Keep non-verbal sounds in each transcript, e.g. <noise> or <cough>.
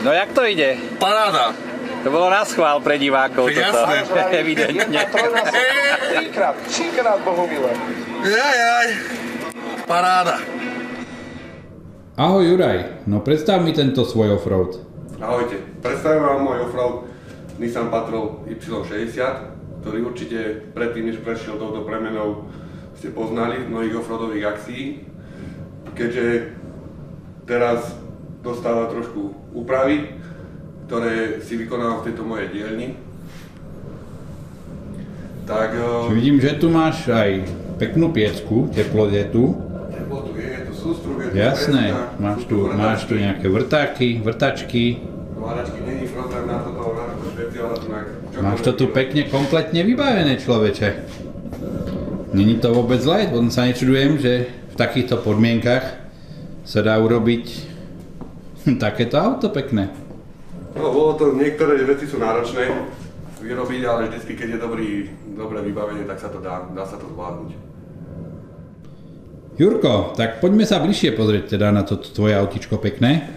No jak to ide? Paráda. To bolo na schvál pre divákov Jasné. toto, <laughs> evidentne. Jedna trojnásobná, trikrát, trikrát Bohumile. Jaj, jaj. Paráda. Ahoj Juraj, no predstav mi tento svoj offroad. Ahojte, predstavím vám môj offroad Nissan Patrol Y60, ktorý určite predtým, než prešiel touto premenou, ste poznali z mnohých offroadových akcií. Keďže teraz dostáva trošku úpravy, ktoré si vykonávam v tejto mojej dielni. Tak Čiže vidím, že tu máš aj peknú piecku, teplodetu. teplotu je, je tu sústruh, je tu Jasné, preska, máš tu, máš tu vrtačky. nejaké vrtáky, vrtačky. Váračky není problém na toto, na toto špeciálne, Máš to tu pekne kompletne vybavené, človeče. Není to vôbec zlé, potom sa nečudujem, že v takýchto podmienkach sa dá urobiť takéto auto pekné. No, bolo to, niektoré veci sú náročné vyrobiť, ale vždycky, keď je dobrý, dobré vybavenie, tak sa to dá, dá sa to zvládnuť. Jurko, tak poďme sa bližšie pozrieť teda na toto tvoje autičko pekné.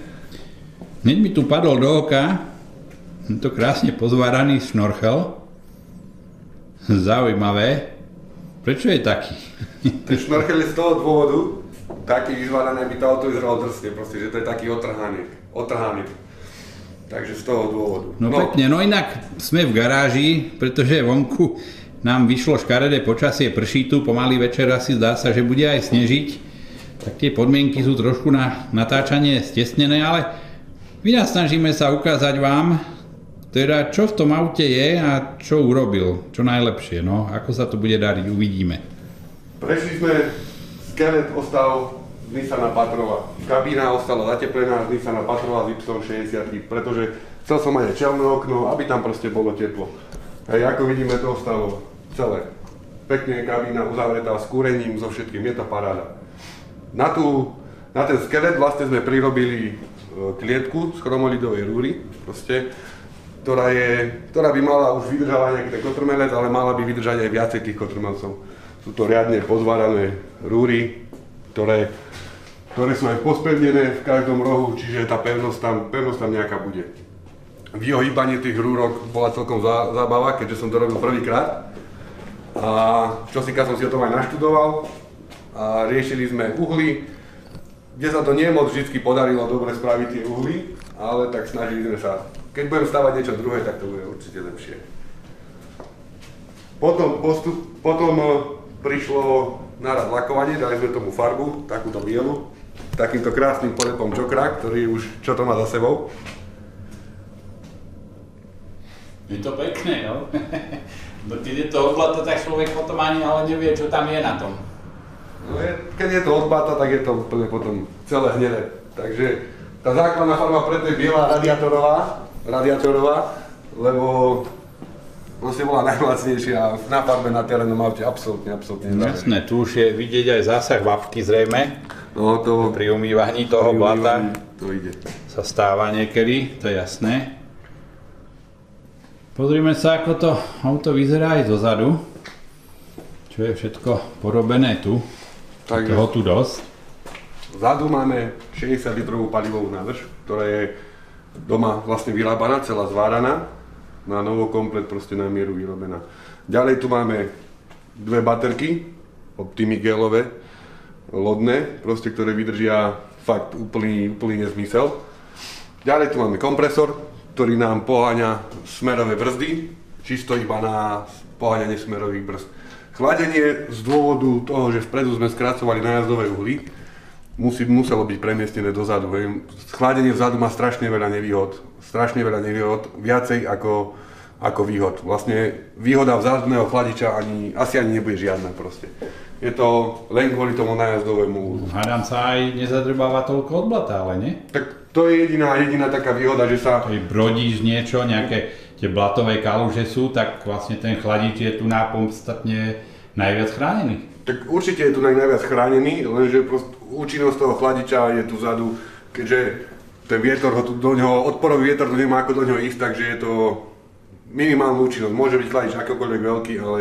Hneď mi tu padol do oka to krásne pozváraný šnorchel. Zaujímavé. Prečo je taký? Ten šnorchel je z toho dôvodu taký vyzvádaný, aby to auto vyzeralo drsne, proste, že to je taký otrhaný, otrhaný. Takže z toho dôvodu. No, no pekne, no inak sme v garáži, pretože vonku nám vyšlo škaredé počasie, prší tu, pomaly večer asi zdá sa, že bude aj snežiť. Tak tie podmienky sú trošku na natáčanie stesnené, ale snažíme sa ukázať vám, teda čo v tom aute je a čo urobil, čo najlepšie, no, ako sa to bude dariť, uvidíme. Prešli sme, skelet ostal z Nissana Patrova. Kabína ostala zateplená z Nissana Patrova z Y60, pretože chcel som mať aj čelné okno, aby tam proste bolo teplo. Hej, ako vidíme, to ostalo celé. Pekne kabína uzavretá s kúrením, so všetkým, je to paráda. Na, tú, na ten skelet vlastne sme prirobili e, klietku z chromolidovej rúry, proste, ktorá, je, ktorá by mala už vydržala nejaký ten kotrmelec, ale mala by vydržať aj viacej tých kotrmelcov. Sú to riadne pozvárané rúry, ktoré, ktoré sú aj pospevnené v každom rohu, čiže tá pevnosť tam, pevnosť tam nejaká bude. Vyhýbanie tých rúrok bola celkom zá, zábava, keďže som to robil prvýkrát. A čosika som si o tom aj naštudoval a riešili sme uhly, kde sa to nie moc vždy podarilo dobre spraviť tie uhly, ale tak snažili sme sa. Keď budem stavať niečo druhé, tak to bude určite lepšie. Potom, postup, potom prišlo naraz lakovanie, dali sme tomu farbu, takúto bielu, takýmto krásnym polepom čokra, ktorý už čo to má za sebou. Je to pekné, no. <laughs> no keď je to odblata, tak človek potom ani ale nevie, čo tam je na tom. No je, keď je to odbata, tak je to úplne potom celé hnedé. Takže tá základná farba preto je biela radiátorová, radiátorová, lebo vlastne bola najlacnejšia na farbe na terénnom aute, absolútne, absolútne. Jasné, tu už je vidieť aj zásah vapky zrejme. No to Pri umývaní toho pri blata To ide. sa stáva niekedy, to je jasné. Pozrime sa, ako to auto vyzerá aj zozadu. Čo je všetko porobené tu. Takže Toho tu dosť. vzadu máme 60 litrovú palivovú nádrž, ktorá je doma vlastne vyrábaná, celá zváraná, na novo komplet proste na mieru vyrobená. Ďalej tu máme dve baterky, Optimi gelové, lodné, proste, ktoré vydržia fakt úplný, úplný nezmysel. Ďalej tu máme kompresor, ktorý nám poháňa smerové brzdy, čisto iba na poháňanie smerových brzd. Chladenie z dôvodu toho, že vpredu sme skracovali nájazdové uhly, musí, muselo byť premiestnené dozadu. Hej. Chladenie vzadu má strašne veľa nevýhod. Strašne veľa nevýhod, viacej ako, ako výhod. Vlastne výhoda vzadného chladiča ani, asi ani nebude žiadna proste. Je to len kvôli tomu nájazdovému uhlu. Hádam sa aj nezadrbáva toľko od blata, ale nie? Tak to je jediná, jediná taká výhoda, že sa Keď brodíš niečo, nejaké tie blatové kaluže sú, tak vlastne ten chladič je tu nápomstatne najviac chránený. Tak určite je tu naj- najviac chránený, lenže prost, účinnosť toho chladiča je tu vzadu, keďže ten vietor ho tu do ňoho, odporový vietor tu nemá ako do ňoho ísť, takže je to minimálnu účinnosť. Môže byť chladič akokoľvek veľký, ale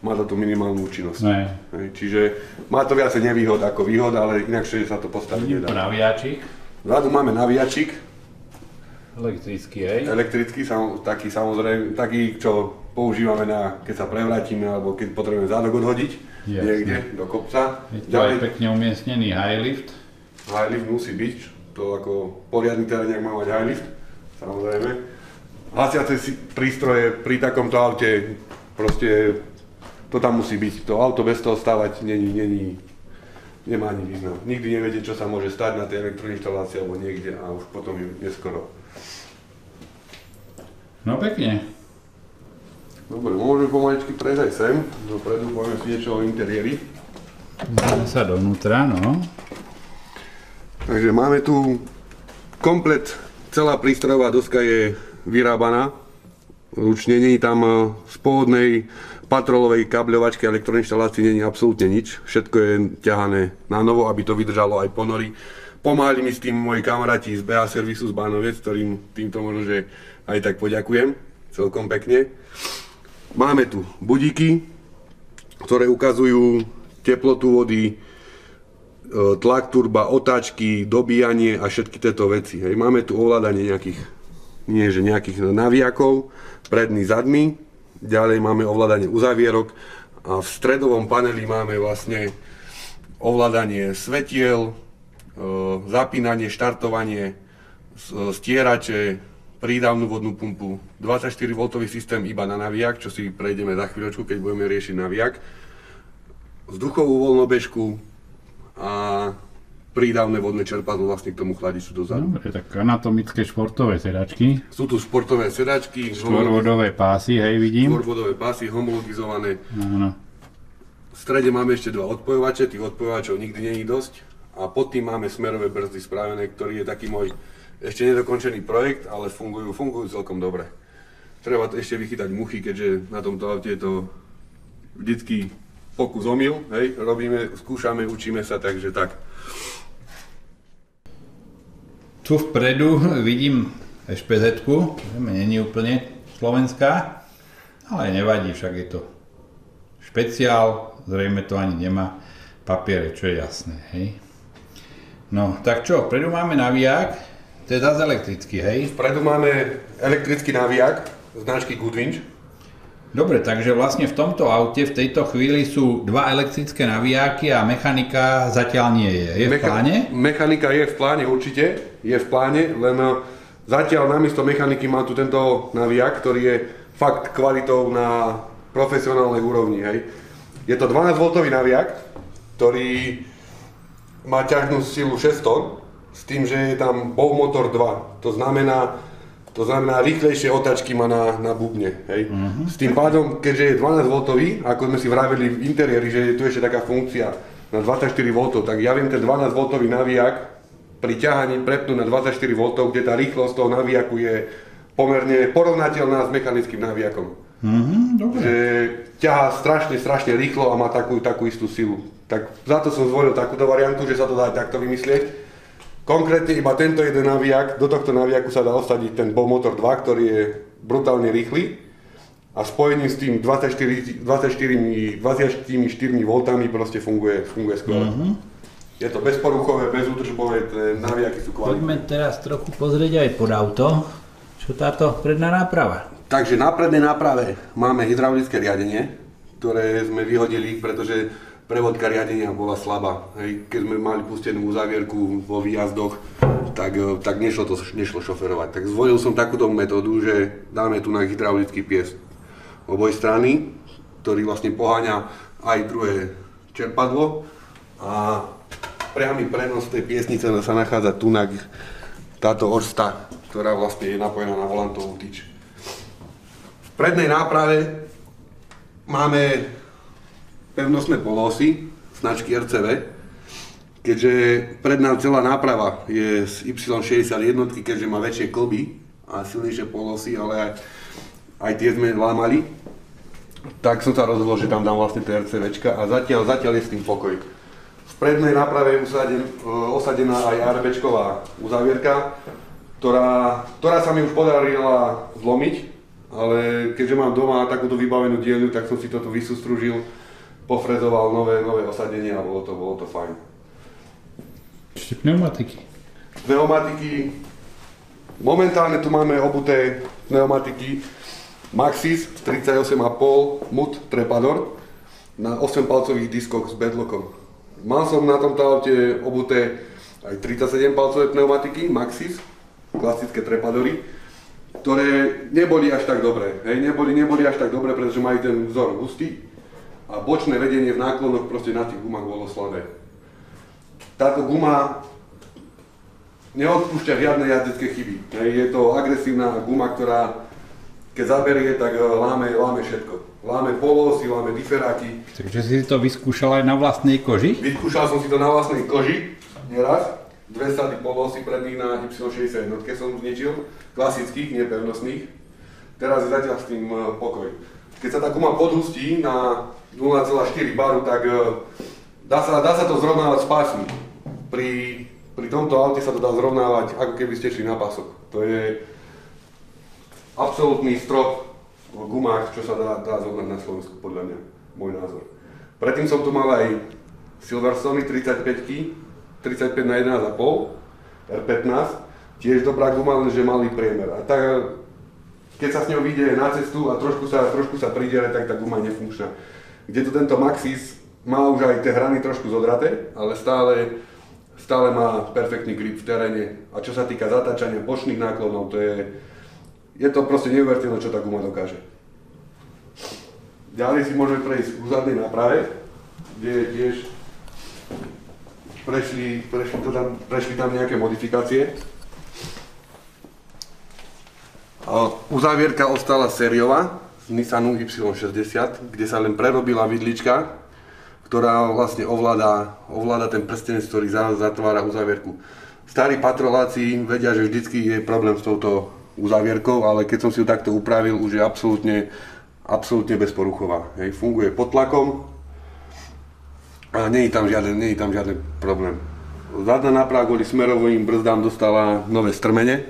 má to tu minimálnu účinnosť. Ne. Čiže má to viacej nevýhod ako výhod, ale inakšie sa to postaviť nedá. navijačik. Vzadu máme navijačik, Elektrický, hej? Elektrický, sam, taký samozrejme, taký, čo používame na, keď sa prevrátime alebo keď potrebujeme zádok odhodiť Jasne. niekde do kopca. Je to aj pekne umiestnený high lift. High lift musí byť, to ako poriadny teréniak má mať high lift, samozrejme. Hasiace si prístroje pri takomto aute, proste to tam musí byť. To auto bez toho stávať není, není, nemá ani význam. Nikdy neviete, čo sa môže stať na tej elektroinštalácii alebo niekde a už potom je neskoro. No pekne. Dobre, môžeme pomaličky prejsť aj sem, dopredu povieme si niečo o interiéri. Dáme sa dovnútra, no. Takže máme tu komplet, celá prístrojová doska je vyrábaná. Ručne není tam e, z pôvodnej patrolovej kabľovačky elektroinštalácii není absolútne nič. Všetko je ťahané na novo, aby to vydržalo aj ponory. Pomáhali mi s tým moji kamaráti z BA servisu z Bánoviec, ktorým týmto možno, že aj tak poďakujem celkom pekne. Máme tu budíky, ktoré ukazujú teplotu vody, e, tlak turba, otáčky, dobíjanie a všetky tieto veci. Hej. Máme tu ovládanie nejakých, nie že nejakých navijakov, predný, zadný. Ďalej máme ovládanie uzavierok a v stredovom paneli máme vlastne ovládanie svetiel, e, zapínanie, štartovanie, s- stierače, prídavnú vodnú pumpu, 24V systém iba na navijak, čo si prejdeme za chvíľočku, keď budeme riešiť navijak, vzduchovú voľnobežku a prídavné vodné čerpadlo vlastne k tomu chladiču dozadu. Dobre, tak anatomické športové sedačky. Sú tu športové sedačky, Štvorvodové pásy, hej, vidím. štvorvodové pásy, homologizované. Áno. V strede máme ešte dva odpojovače, tých odpojovačov nikdy není dosť. A pod tým máme smerové brzdy spravené, ktorý je taký môj ešte nedokončený projekt, ale fungujú, fungujú celkom dobre. Treba ešte vychytať muchy, keďže na tomto aute je to vždycky pokus omyl, hej, robíme, skúšame, učíme sa, takže tak. Tu vpredu vidím špz není úplne slovenská, ale nevadí, však je to špeciál, zrejme to ani nemá papiere, čo je jasné, hej. No, tak čo, vpredu máme navíjak, to je zase elektrický, hej. Vpredu máme elektrický navijak značky Goodwinch. Dobre, takže vlastne v tomto aute v tejto chvíli sú dva elektrické navijáky a mechanika zatiaľ nie je. Je v Mecha- pláne? Mechanika je v pláne určite, je v pláne, len eh, zatiaľ namiesto mechaniky má tu tento navijak, ktorý je fakt kvalitou na profesionálnej úrovni, hej. Je to 12V navijak, ktorý má ťažnú silu 6 tón, s tým, že je tam Bow Motor 2. To znamená, to znamená rýchlejšie otáčky má na, na bubne. Hej. S tým pádom, keďže je 12V, ako sme si vraveli v interiéri, že je tu ešte taká funkcia na 24V, tak ja viem ten 12V navijak pri ťahaní prepnúť na 24V, kde tá rýchlosť toho navijaku je pomerne porovnateľná s mechanickým navijakom. Mhm, dobre. Že ťahá strašne, strašne rýchlo a má takú, takú istú silu. Tak za to som zvolil takúto variantu, že sa to dá takto vymyslieť. Konkrétne iba tento jeden navijak, do tohto navijaku sa dá osadiť ten Bow Motor 2, ktorý je brutálne rýchly a spojením s tým 24, 24, 24 V proste funguje, funguje skvelé. Je to bezporuchové, bezútržbové, tie navijaky sú kvalitné. Poďme teraz trochu pozrieť aj pod auto, čo táto predná náprava. Takže na prednej náprave máme hydraulické riadenie, ktoré sme vyhodili, pretože prevodka riadenia bola slabá. Hej, keď sme mali pustenú uzavierku vo výjazdoch, tak, e, tak nešlo to nešlo šoferovať. Tak zvolil som takúto metódu, že dáme tu na hydraulický pies oboj strany, ktorý vlastne poháňa aj druhé čerpadlo a priamy prenos tej piesnice sa nachádza tu na táto orsta, ktorá vlastne je napojená na volantovú tyč. V prednej náprave máme pevnostné polosy značky RCV, keďže predná celá náprava je z Y61, keďže má väčšie klby a silnejšie polosy, ale aj, aj tie sme lámali, tak som sa rozhodol, že tam dám vlastne tie RCVčka a zatiaľ, zatiaľ je s tým pokoj. V prednej náprave je usaden, e, osadená aj ARBčková uzávierka, ktorá, ktorá sa mi už podarila zlomiť, ale keďže mám doma takúto vybavenú dielňu, tak som si toto vysústružil, pofrezoval nové, nové osadenie a bolo to, bolo to fajn. Ešte pneumatiky. Pneumatiky Momentálne tu máme obuté pneumatiky Maxis z 38,5 MUT Trepador na 8 palcových diskoch s bedlockom. Mal som na tomto aute obuté aj 37 palcové pneumatiky Maxis, klasické Trepadory, ktoré neboli až tak dobré. Hej, neboli, neboli až tak dobré, pretože majú ten vzor hustý a bočné vedenie v náklonoch proste na tých gumách bolo slabé. Táto guma neodpúšťa žiadne jazdecké chyby. Je to agresívna guma, ktorá keď zaberie, tak eh, láme, láme všetko. Láme polosy, láme diferáky. Takže si to vyskúšal aj na vlastnej koži? Vyskúšal som si to na vlastnej koži, neraz. Dve sady polosy predných na Y60 jednotke som zničil, klasických, nepevnostných. Teraz je zatiaľ s tým eh, pokoj. Keď sa tá guma podhustí na 0,4 baru, tak eh, dá sa, dá sa to zrovnávať s pásmi. Pri, pri tomto aute sa to dá zrovnávať, ako keby ste šli na pások. To je absolútny strop v gumách, čo sa dá, dá zohnať na Slovensku, podľa mňa, môj názor. Predtým som tu mal aj Silverstone 35 35 na 11,5, R15, tiež dobrá guma, lenže malý priemer. A tak, keď sa s ňou vyjde na cestu a trošku sa, trošku sa pridere, tak tá guma je nefunkčná. Kde tu tento Maxis má už aj tie hrany trošku zodraté, ale stále, stále má perfektný grip v teréne. A čo sa týka zatáčania bočných náklonov, to je, je to proste neuveriteľné, čo tá guma dokáže. Ďalej si môžeme prejsť k zadnej náprave, kde je tiež prešli, prešli, to tam, prešli tam nejaké modifikácie. A uzávierka ostala sériová z Nissanu Y60, kde sa len prerobila vidlička, ktorá vlastne ovláda, ovláda ten prstenec, ktorý zatvára uzávierku. Starí patroláci vedia, že vždycky je problém s touto uzávierkou, ale keď som si ju takto upravil, už je absolútne, absolútne bezporuchová. Hej, funguje pod tlakom a nie je tam žiaden, nie je tam žiaden problém. Zadná náprava kvôli smerovým brzdám dostala nové strmene,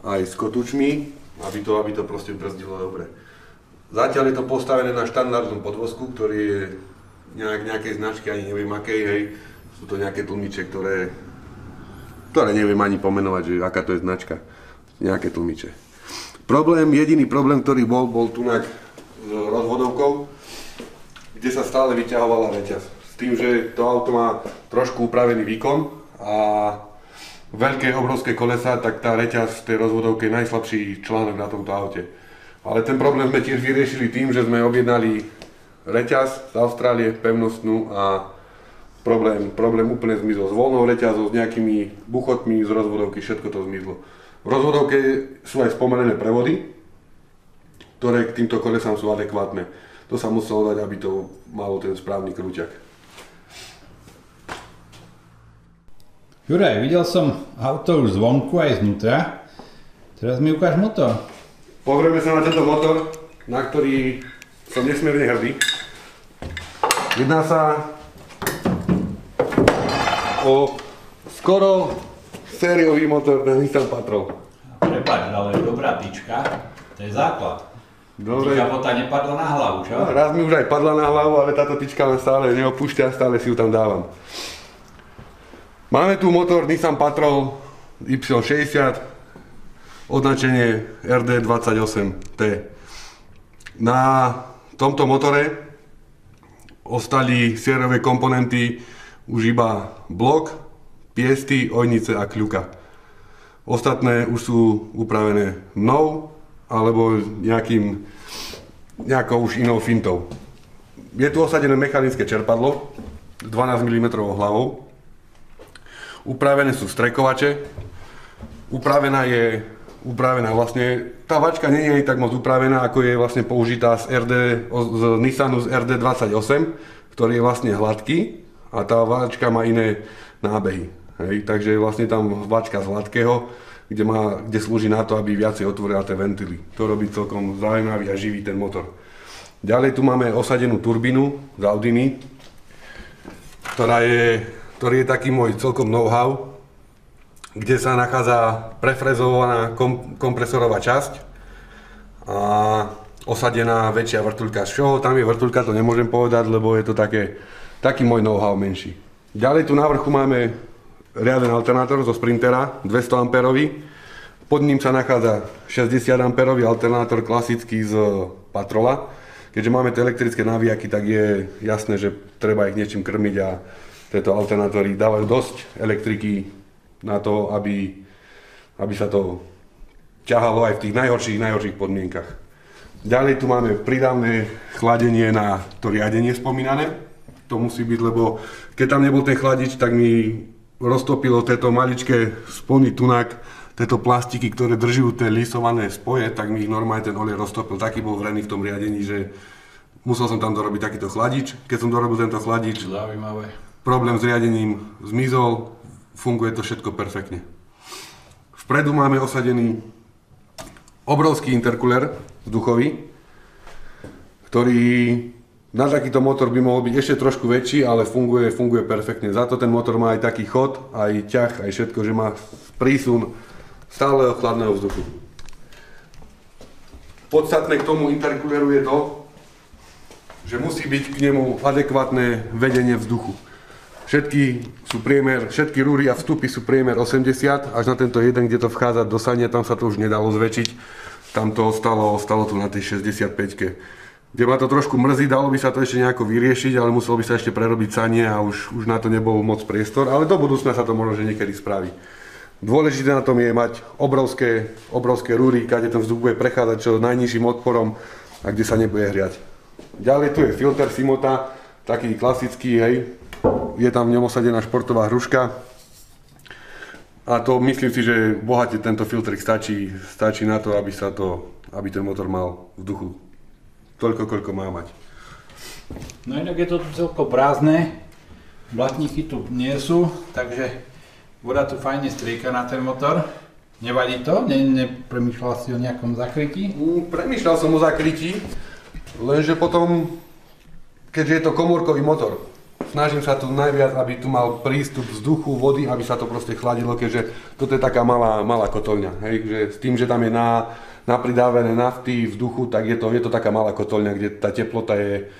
aj s kotúčmi, aby to, aby to proste brzdilo dobre. Zatiaľ je to postavené na štandardnom podvozku, ktorý je nejak, nejakej značky, ani neviem akej, hej. Sú to nejaké tlmiče, ktoré, ktoré neviem ani pomenovať, že aká to je značka nejaké tlmiče. Problém, jediný problém, ktorý bol, bol tunak s rozvodovkou, kde sa stále vyťahovala reťaz. S tým, že to auto má trošku upravený výkon a veľké, obrovské kolesa, tak tá reťaz v tej rozvodovke je najslabší článok na tomto aute. Ale ten problém sme tiež vyriešili tým, že sme objednali reťaz z Austrálie, pevnostnú a problém, problém úplne zmizol. S voľnou reťazou, s nejakými buchotmi z rozvodovky, všetko to zmizlo. V rozvodovke sú aj spomenené prevody, ktoré k týmto kolesám sú adekvátne. To sa muselo dať, aby to malo ten správny krúťak. Juraj, videl som auto už zvonku aj znútra. Teraz mi ukáž motor. Pozrieme sa na tento motor, na ktorý som nesmierne hrdý. Jedná sa o skoro sériový motor na Nissan Patrol. Prepač, ale dobrá tyčka, to je základ. Dobre. Tyčka pota nepadla na hlavu, čo? No, raz mi už aj padla na hlavu, ale táto tyčka ma stále neopúšťa, stále si ju tam dávam. Máme tu motor Nissan Patrol Y60, označenie RD28T. Na tomto motore ostali sériové komponenty už iba blok, piesty, ojnice a kľuka. Ostatné už sú upravené mnou alebo nejakým, nejakou už inou fintou. Je tu osadené mechanické čerpadlo s 12 mm hlavou. Upravené sú strekovače. Upravená je upravená vlastne, tá vačka nie je tak moc upravená, ako je vlastne použitá z, RD, z Nissanu z RD28, ktorý je vlastne hladký a tá vačka má iné nábehy. Hej, takže vlastne tam vačka z hladkého, kde, má, kde slúži na to, aby viacej otvorila tie ventily. To robí celkom zaujímavý a živý ten motor. Ďalej tu máme osadenú turbínu z Audiny, ktorá je, ktorý je taký môj celkom know-how, kde sa nachádza prefrezovaná kom, kompresorová časť a osadená väčšia vrtuľka. Z čoho tam je vrtuľka, to nemôžem povedať, lebo je to také, taký môj know-how menší. Ďalej tu na vrchu máme riaden alternátor zo Sprintera, 200 amperový, Pod ním sa nachádza 60 A alternátor klasický z Patrola. Keďže máme tie elektrické navijaky, tak je jasné, že treba ich niečím krmiť a tieto alternátory dávajú dosť elektriky na to, aby, aby sa to ťahalo aj v tých najhorších, najhorších podmienkach. Ďalej tu máme pridávne chladenie na to riadenie spomínané. To musí byť, lebo keď tam nebol ten chladič, tak mi roztopilo tieto maličké spony tunak, tieto plastiky, ktoré držujú tie lisované spoje, tak mi ich normálne ten olej roztopil. Taký bol vrený v tom riadení, že musel som tam dorobiť takýto chladič. Keď som dorobil tento chladič, Zaujímavé. Problém s riadením zmizol, funguje to všetko perfektne. Vpredu máme osadený obrovský interkuler vzduchový, ktorý na takýto motor by mohol byť ešte trošku väčší, ale funguje, funguje perfektne. Za to ten motor má aj taký chod, aj ťah, aj všetko, že má prísun stáleho chladného vzduchu. Podstatné k tomu interkuleru je to, že musí byť k nemu adekvátne vedenie vzduchu. Všetky sú priemer, všetky rúry a vstupy sú priemer 80, až na tento jeden, kde to vchádza do sania, tam sa to už nedalo zväčšiť. Tam to ostalo, ostalo tu na tej 65 kde ma to trošku mrzí, dalo by sa to ešte nejako vyriešiť, ale muselo by sa ešte prerobiť sanie a už, už na to nebol moc priestor, ale do budúcna sa to možno že niekedy spraví. Dôležité na tom je mať obrovské, obrovské rúry, kde ten vzduch bude prechádzať čo najnižším odporom a kde sa nebude hriať. Ďalej tu je filter Simota, taký klasický, hej. Je tam v ňom osadená športová hruška. A to myslím si, že bohate tento filtrik stačí, stačí na to, aby, sa to, aby ten motor mal vzduchu toľko, koľko má mať. No inak je to celko prázdne, blatníky tu nie sú, takže voda tu fajne strieka na ten motor. Nevadí to? Ne, nepremýšľal si o nejakom zakrytí? Premýšľal som o zakrytí, lenže potom, keďže je to komórkový motor, snažím sa tu najviac, aby tu mal prístup vzduchu, vody, aby sa to proste chladilo, keďže toto je taká malá, malá kotolňa. Hej, že s tým, že tam je na, napridávané nafty, vzduchu, tak je to, je to taká malá kotolňa, kde tá teplota je,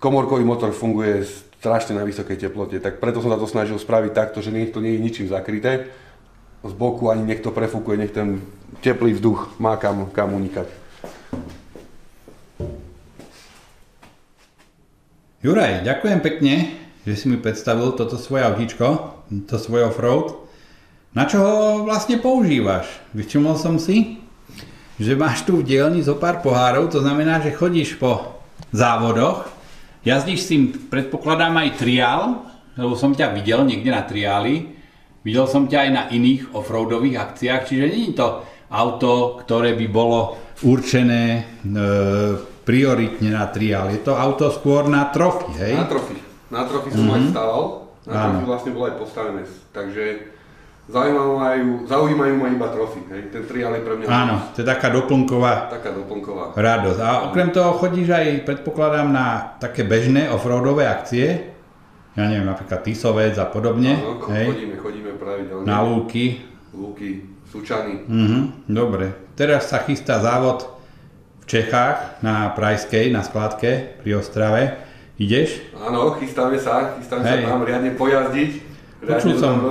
komórkový motor funguje strašne na vysokej teplote, tak preto som sa to snažil spraviť takto, že nech to nie je ničím zakryté. Z boku ani nech to prefúkuje, nech ten teplý vzduch má kam, kam unikať. Juraj, ďakujem pekne, že si mi predstavil toto svoje autíčko, to svoje offroad. Na čo ho vlastne používaš? Vyčumol som si, že máš tu v dielni zo pár pohárov, to znamená, že chodíš po závodoch, jazdíš s tým, predpokladám aj triál, lebo som ťa videl niekde na triáli, videl som ťa aj na iných offroadových akciách, čiže nie je to auto, ktoré by bolo určené e, prioritne na triál. Je to auto skôr na trofy, hej? Na trofy. Na trofy som aj stával, na Áno. trofy vlastne bolo aj postavené, takže zaujímajú, zaujímajú ma iba trofy, hej. Ten triál je pre mňa Áno, to je taká doplnková taká doplnková. radosť. A okrem toho chodíš aj, predpokladám, na také bežné offroadové akcie, ja neviem, napríklad Tisovec a podobne, Áno, hej? chodíme, chodíme pravidelne. Na lúky. Lúky, Sučany. Mhm, dobre. Teraz sa chystá závod Čechách na Prajskej, na skladke pri Ostrave. Ideš? Áno, chystáme sa, chystáme Hej. sa tam riadne pojazdiť, Počul som.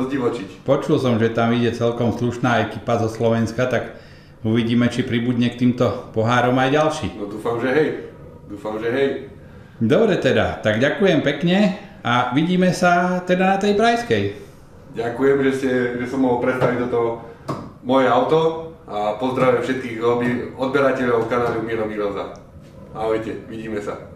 Počul som, že tam ide celkom slušná ekipa zo Slovenska, tak uvidíme, či pribudne k týmto pohárom aj ďalší. No dúfam, že hej. Dúfam, že hej. Dobre teda, tak ďakujem pekne a vidíme sa teda na tej Prajskej. Ďakujem, že, ste, že som mohol predstaviť toto moje auto a pozdravujem všetkých odberateľov kanálu Miro Miroza. Ahojte, vidíme sa.